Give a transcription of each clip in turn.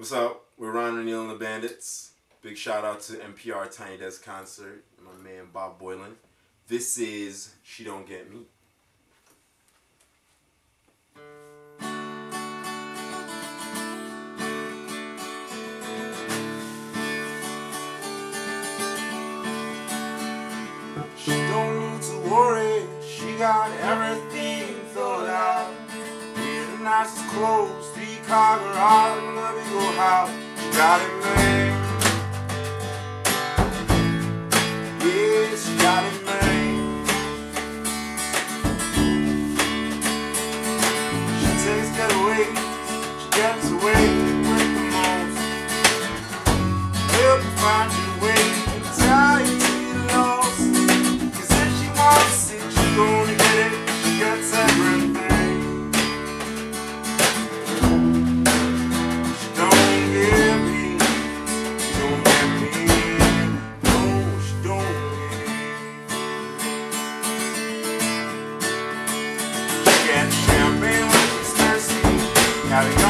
What's up? We're Ryan-O'Neil and the Bandits. Big shout out to NPR Tiny Desk Concert and my man Bob Boilen. This is She Don't Get Me. She don't need to worry, she got everything The nicest clothes, three old house. She got it she got it made. She takes getaways, she gets away with the most. You find your Caviar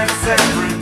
And if